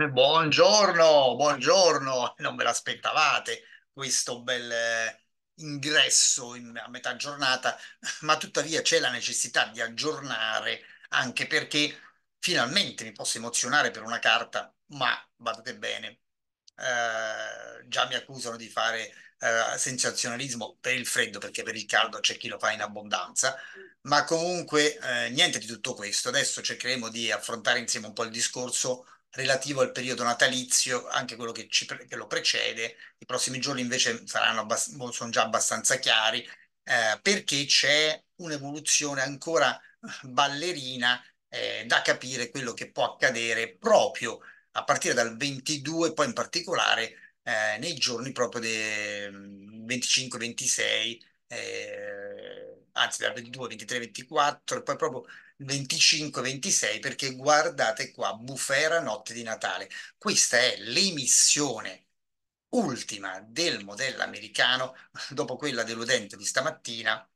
Buongiorno, buongiorno, non ve l'aspettavate questo bel eh, ingresso in- a metà giornata, ma tuttavia c'è la necessità di aggiornare anche perché finalmente mi posso emozionare per una carta, ma badate bene, eh, già mi accusano di fare eh, sensazionalismo per il freddo perché per il caldo c'è chi lo fa in abbondanza, ma comunque eh, niente di tutto questo. Adesso cercheremo di affrontare insieme un po' il discorso relativo al periodo natalizio, anche quello che, ci che lo precede. I prossimi giorni invece saranno abbast- sono già abbastanza chiari, eh, perché c'è un'evoluzione ancora ballerina, eh, da capire quello che può accadere proprio a partire dal 22, poi in particolare eh, nei giorni proprio del 25-26, eh, anzi dal 22, 23, 24, e poi proprio 25-26 perché guardate qua, Bufera Notte di Natale. Questa è l'emissione ultima del modello americano dopo quella deludente di stamattina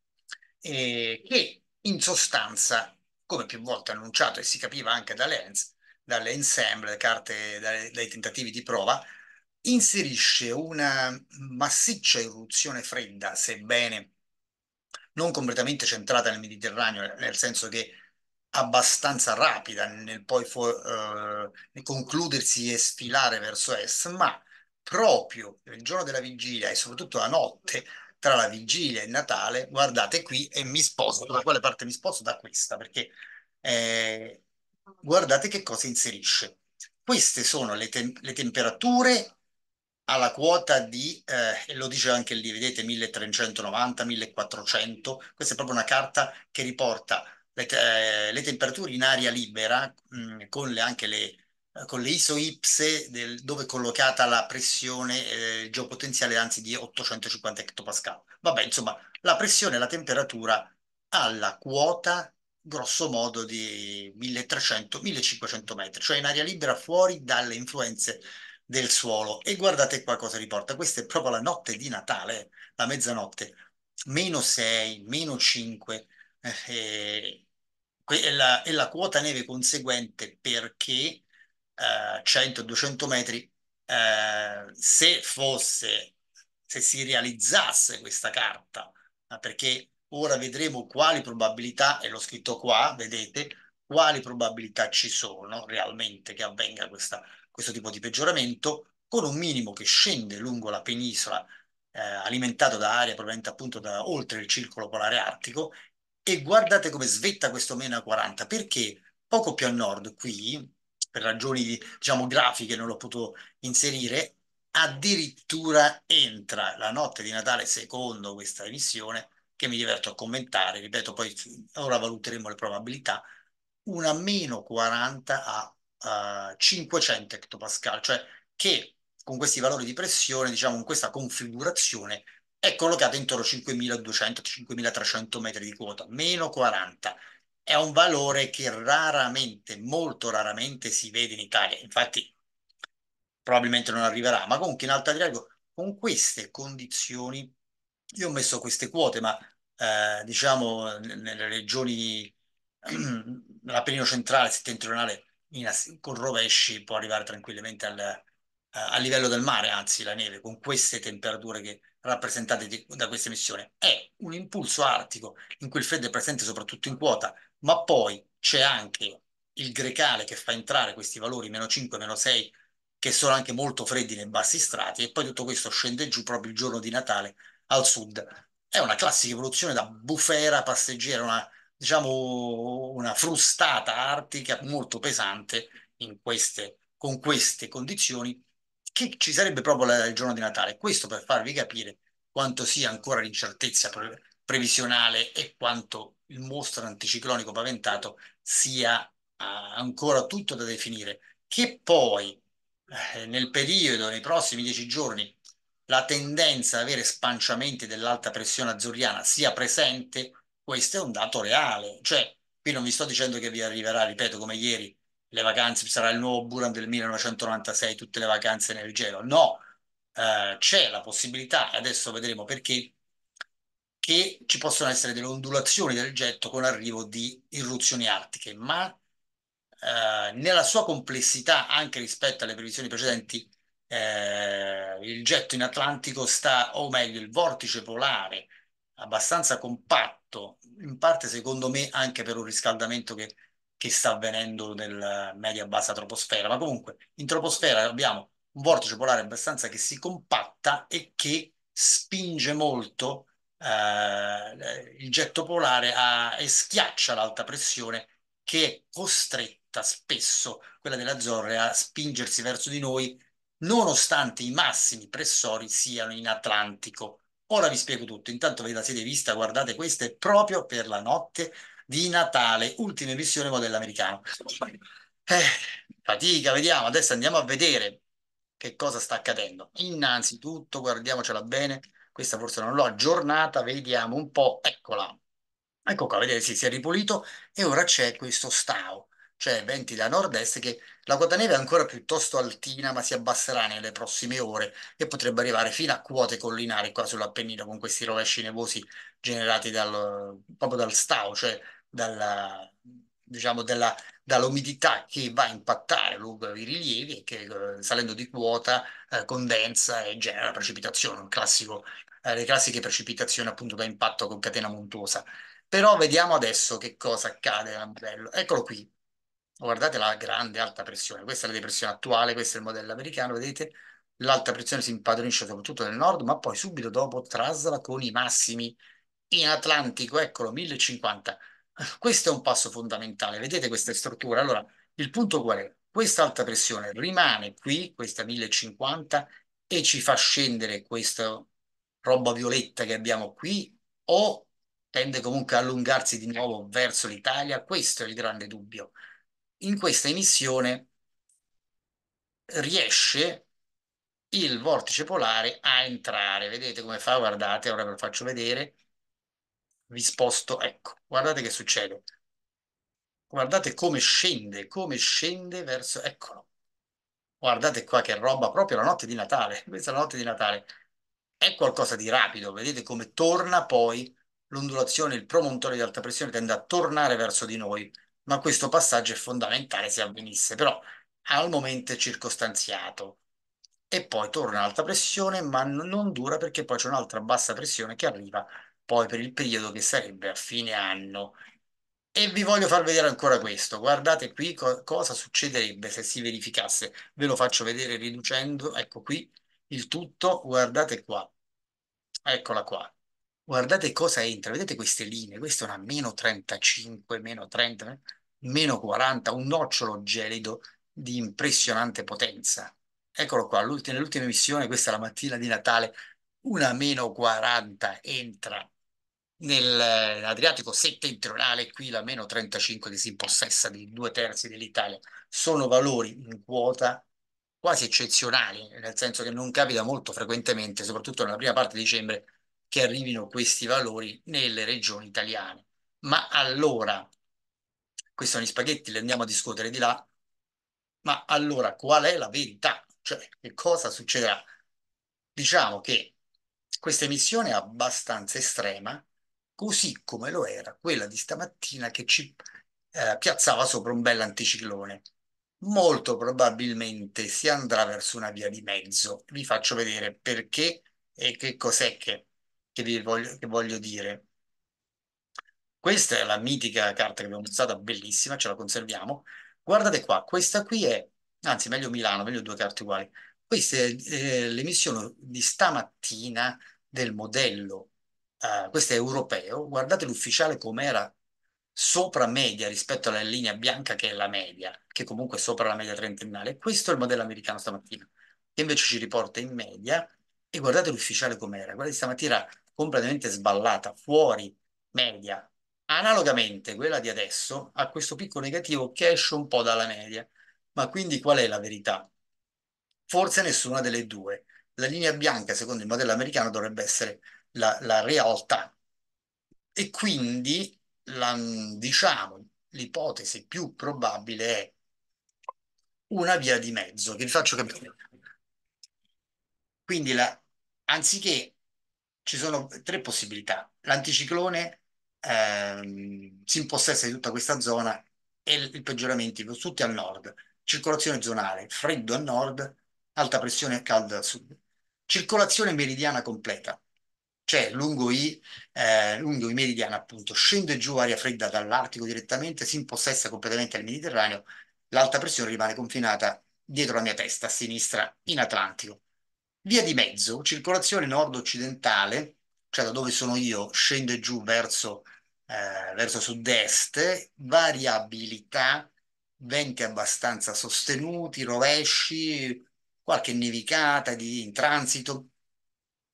eh, che in sostanza, come più volte annunciato e si capiva anche dalle ENS, dalle ensemble, carte, dai, dai tentativi di prova, inserisce una massiccia irruzione fredda, sebbene non completamente centrata nel Mediterraneo, nel senso che abbastanza rapida nel poi eh, concludersi e sfilare verso est, ma proprio il giorno della vigilia e soprattutto la notte tra la vigilia e il Natale, guardate qui e mi sposto, da quale parte mi sposto? Da questa, perché eh, guardate che cosa inserisce. Queste sono le, tem- le temperature alla quota di, eh, lo dice anche lì, vedete, 1390, 1400, questa è proprio una carta che riporta le, eh, le temperature in aria libera, mh, con le, anche le, eh, con le isoipse del, dove è collocata la pressione eh, geopotenziale, anzi di 850 hectopascal. Vabbè, insomma, la pressione e la temperatura alla quota grosso modo di 1300-1500 metri, cioè in aria libera fuori dalle influenze del suolo. E guardate qua cosa riporta. Questa è proprio la notte di Natale, la mezzanotte, meno 6, meno 5. eh, e la, la quota neve conseguente perché eh, 100-200 metri, eh, se fosse, se si realizzasse questa carta, eh, perché ora vedremo quali probabilità, e l'ho scritto qua, vedete, quali probabilità ci sono realmente che avvenga questa questo tipo di peggioramento, con un minimo che scende lungo la penisola, eh, alimentato da aria proveniente appunto da oltre il circolo polare artico, e guardate come svetta questo meno 40, perché? Poco più a nord qui, per ragioni diciamo grafiche non l'ho potuto inserire, addirittura entra la notte di Natale secondo questa emissione, che mi diverto a commentare, ripeto, poi ora valuteremo le probabilità, una meno 40 a uh, 500 hectopascal, cioè che con questi valori di pressione, diciamo, in questa configurazione, è collocata intorno a 5200-5300 metri di quota, meno 40. È un valore che raramente, molto raramente si vede in Italia. Infatti, probabilmente non arriverà, ma comunque in Alta Adriatico, con queste condizioni, io ho messo queste quote, ma eh, diciamo nelle regioni, l'Appennino centrale, settentrionale, in, con rovesci può arrivare tranquillamente al, uh, a livello del mare, anzi la neve, con queste temperature che rappresentate di, da questa emissione. È un impulso artico in cui il freddo è presente soprattutto in quota, ma poi c'è anche il grecale che fa entrare questi valori meno 5, meno 6, che sono anche molto freddi nei bassi strati, e poi tutto questo scende giù proprio il giorno di Natale al sud. È una classica evoluzione da bufera passeggera, una diciamo, una frustata artica molto pesante queste, con queste condizioni che ci sarebbe proprio il giorno di Natale. Questo per farvi capire quanto sia ancora l'incertezza pre previsionale e quanto il mostro anticiclonico paventato sia uh, ancora tutto da definire. Che poi eh, nel periodo, nei prossimi dieci giorni, la tendenza ad avere spanciamenti dell'alta pressione azzurriana sia presente questo è un dato reale, cioè qui non vi sto dicendo che vi arriverà, ripeto, come ieri, le vacanze, sarà il nuovo Buran del 1996, tutte le vacanze nel gelo. No, eh, c'è la possibilità, adesso vedremo perché, che ci possono essere delle ondulazioni del getto con arrivo di irruzioni artiche, ma eh, nella sua complessità, anche rispetto alle previsioni precedenti, eh, il getto in Atlantico sta, o meglio, il vortice polare abbastanza compatto, in parte secondo me anche per un riscaldamento che, che sta avvenendo nel media-bassa troposfera, ma comunque in troposfera abbiamo un vortice polare abbastanza che si compatta e che spinge molto eh, il getto polare a, e schiaccia l'alta pressione che è costretta spesso, quella delle Azzorre, a spingersi verso di noi nonostante i massimi pressori siano in Atlantico. Ora vi spiego tutto. Intanto ve la siete vista, guardate, questa è proprio per la notte di Natale, ultima emissione modello americano. Eh, fatica, vediamo, adesso andiamo a vedere che cosa sta accadendo. Innanzitutto, guardiamocela bene, questa forse non l'ho aggiornata, vediamo un po', eccola. Ecco qua, vedete, sì, si è ripulito e ora c'è questo stao, cioè venti da nord-est che la quota neve è ancora piuttosto altina, ma si abbasserà nelle prossime ore e potrebbe arrivare fino a quote collinari qua sull'Appennino con questi rovesci nevosi generati dal, proprio dal stao, cioè dalla, diciamo, della, dall'umidità che va a impattare lungo i rilievi e che eh, salendo di quota eh, condensa e genera precipitazione, un classico, eh, le classiche precipitazioni appunto da impatto con catena montuosa. Però vediamo adesso che cosa accade a livello. Eccolo qui. Guardate la grande alta pressione. Questa è la depressione attuale, questo è il modello americano, vedete? L'alta pressione si impadronisce soprattutto nel nord, ma poi subito dopo trasla con i massimi in Atlantico, eccolo, 1050. Questo è un passo fondamentale. Vedete queste strutture? Allora, il punto qual è? Questa alta pressione rimane qui, questa 1050, e ci fa scendere questa roba violetta che abbiamo qui, o tende comunque a allungarsi di nuovo verso l'Italia? Questo è il grande dubbio. In questa emissione riesce il vortice polare a entrare. Vedete come fa? Guardate, ora ve lo faccio vedere. Vi sposto, ecco, guardate che succede. Guardate come scende, come scende verso, eccolo. Guardate qua che roba, proprio la notte di Natale. Questa è la notte di Natale. È qualcosa di rapido, vedete come torna poi l'ondulazione, il promontorio di alta pressione tende a tornare verso di noi, ma questo passaggio è fondamentale se avvenisse, però al momento è circostanziato. E poi torna l'alta pressione, ma non dura perché poi c'è un'altra bassa pressione che arriva poi per il periodo che sarebbe a fine anno. E vi voglio far vedere ancora questo. Guardate qui co cosa succederebbe se si verificasse. Ve lo faccio vedere riducendo. Ecco qui il tutto. Guardate qua. Eccola qua. Guardate cosa entra. Vedete queste linee? Questa è una meno 35, meno 30, meno 40, un nocciolo gelido di impressionante potenza. Eccolo qua, nell'ultima emissione, questa è la mattina di Natale, una meno 40 entra nell'Adriatico settentrionale, qui la meno 35 che si impossessa di due terzi dell'Italia. Sono valori in quota quasi eccezionali, nel senso che non capita molto frequentemente, soprattutto nella prima parte di dicembre, che arrivino questi valori nelle regioni italiane. Ma allora, questi sono gli spaghetti, li andiamo a discutere di là, ma allora qual è la verità? Cioè, che cosa succederà? Diciamo che questa emissione è abbastanza estrema, così come lo era quella di stamattina che ci eh, piazzava sopra un bel anticiclone. Molto probabilmente si andrà verso una via di mezzo. Vi faccio vedere perché e che cos'è che, che vi voglio, che voglio dire. Questa è la mitica carta che abbiamo usato, bellissima, ce la conserviamo. Guardate qua, questa qui è, anzi meglio Milano, meglio due carte uguali. Questa è eh, l'emissione di stamattina del modello uh, questo è europeo, guardate l'ufficiale com'era sopra media rispetto alla linea bianca che è la media, che comunque è sopra la media trentennale. Questo è il modello americano stamattina, che invece ci riporta in media e guardate l'ufficiale com'era, guardate stamattina completamente sballata, fuori media. Analogamente quella di adesso ha questo picco negativo che esce un po' dalla media. Ma quindi qual è la verità? Forse nessuna delle due. La linea bianca, secondo il modello americano, dovrebbe essere la, la realtà. E quindi, la, diciamo, l'ipotesi più probabile è una via di mezzo, che vi faccio capire. Quindi, la, anziché, ci sono tre possibilità. L'anticiclone ehm, si impossessa di tutta questa zona e i peggioramenti tutti al nord. Circolazione zonale, freddo a nord, alta pressione calda al sud. Circolazione meridiana completa, cioè lungo i, eh, lungo i meridiani appunto, scende giù aria fredda dall'Artico direttamente, si impossessa completamente al Mediterraneo, l'alta pressione rimane confinata dietro la mia testa, a sinistra, in Atlantico. Via di mezzo, circolazione nord-occidentale, cioè da dove sono io, scende giù verso, eh, verso sud-est, variabilità, venti abbastanza sostenuti, rovesci, qualche nevicata di, in transito.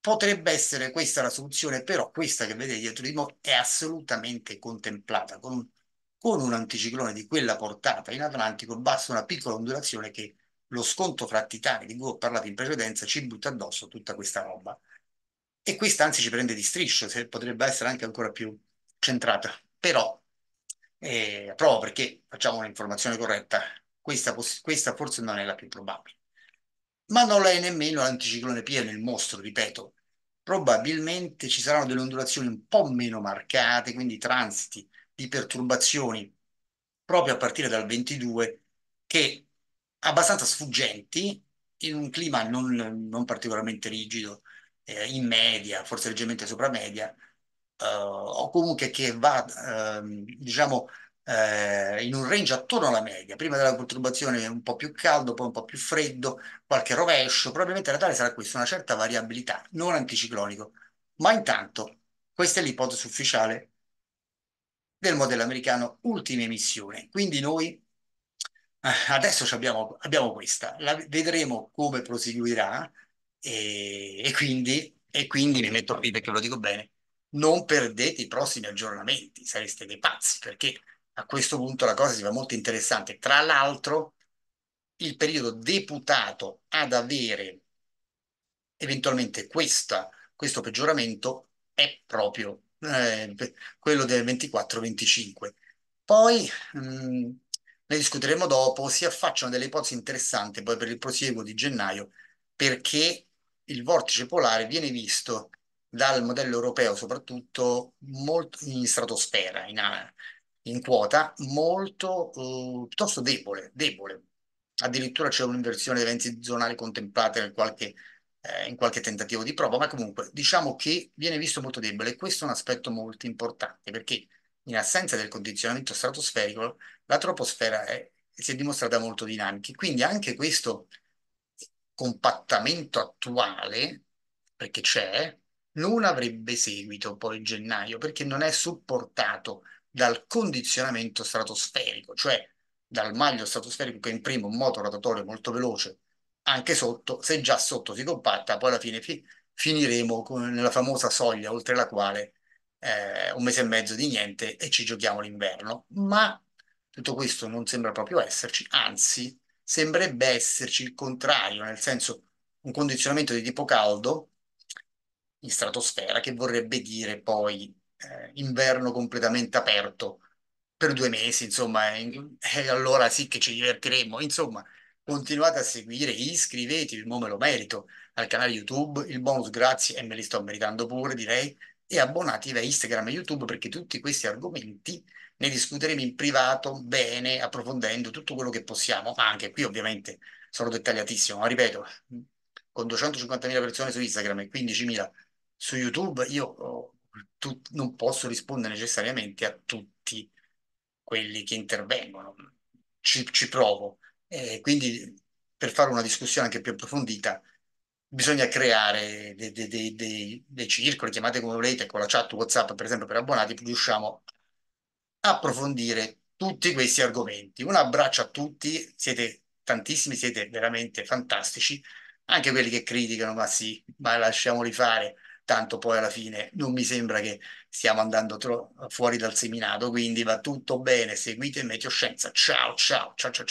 Potrebbe essere questa la soluzione, però questa che vedete dietro di me è assolutamente contemplata con, con un anticiclone di quella portata in Atlantico, basta una piccola ondulazione che lo sconto fra titani di cui ho parlato in precedenza ci butta addosso tutta questa roba. E questa anzi ci prende di striscio, se potrebbe essere anche ancora più centrata. Però, eh, proprio perché facciamo un'informazione corretta, questa, questa forse non è la più probabile. Ma non è nemmeno l'anticiclone pieno, il mostro, ripeto. Probabilmente ci saranno delle ondulazioni un po' meno marcate, quindi transiti di perturbazioni proprio a partire dal 22 che abbastanza sfuggenti in un clima non, non particolarmente rigido, eh, in media, forse leggermente sopra media, eh, o comunque che va, ehm, diciamo, eh, in un range attorno alla media. Prima della perturbazione un po' più caldo, poi un po' più freddo, qualche rovescio. Probabilmente Natale sarà questa, una certa variabilità, non anticiclonico. Ma intanto, questa è l'ipotesi ufficiale del modello americano ultima emissione. Quindi noi adesso abbiamo, abbiamo questa, la, vedremo come proseguirà e, e, quindi, e quindi mi metto qui perché ve lo dico bene, non perdete i prossimi aggiornamenti, sareste dei pazzi perché a questo punto la cosa si fa molto interessante. Tra l'altro il periodo deputato ad avere eventualmente questa, questo peggioramento è proprio eh, quello del 24-25. Poi mh, mm, ne discuteremo dopo, si affacciano delle ipotesi interessanti poi per il prosieguo di gennaio, perché il vortice polare viene visto dal modello europeo soprattutto molto in stratosfera, in, in quota, molto uh, piuttosto debole, debole. Addirittura c'è un'inversione dei venti zonali contemplate nel qualche, eh, in qualche tentativo di prova, ma comunque diciamo che viene visto molto debole e questo è un aspetto molto importante perché in assenza del condizionamento stratosferico la troposfera è, si è dimostrata molto dinamica. Quindi anche questo compattamento attuale, perché c'è, non avrebbe seguito poi gennaio, perché non è supportato dal condizionamento stratosferico, cioè dal maglio stratosferico che imprime un moto rotatorio molto veloce anche sotto, se già sotto si compatta, poi alla fine fi finiremo con, nella famosa soglia oltre la quale eh, un mese e mezzo di niente e ci giochiamo l'inverno. Ma tutto questo non sembra proprio esserci, anzi sembrerebbe esserci il contrario, nel senso un condizionamento di tipo caldo in stratosfera che vorrebbe dire poi eh, inverno completamente aperto per due mesi, insomma, e, allora sì che ci divertiremo. Insomma, continuate a seguire, iscrivetevi, mo me lo merito, al canale YouTube, il bonus grazie e me li sto meritando pure, direi, e abbonatevi a Instagram e YouTube perché tutti questi argomenti ne discuteremo in privato, bene, approfondendo tutto quello che possiamo, anche qui ovviamente sono dettagliatissimo, ma ripeto, con 250.000 persone su Instagram e 15.000 su YouTube, io oh, tu, non posso rispondere necessariamente a tutti quelli che intervengono, ci, ci provo. Eh, quindi per fare una discussione anche più approfondita bisogna creare dei, dei, dei, dei, circoli, chiamate come volete, con la chat WhatsApp per esempio per abbonati, riusciamo a approfondire tutti questi argomenti. Un abbraccio a tutti, siete tantissimi, siete veramente fantastici, anche quelli che criticano, ma sì, ma lasciamoli fare, tanto poi alla fine non mi sembra che stiamo andando fuori dal seminato, quindi va tutto bene, seguite Meteoscienza, ciao ciao ciao ciao.